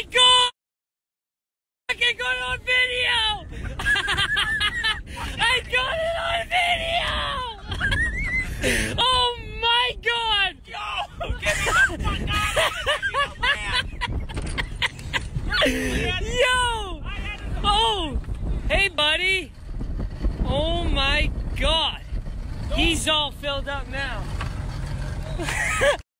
my god! I can got it on video! I got it on video! oh my god! Yo, get me the fuck out of here! Yo! Oh! Hey, buddy! Oh my god! He's all filled up now.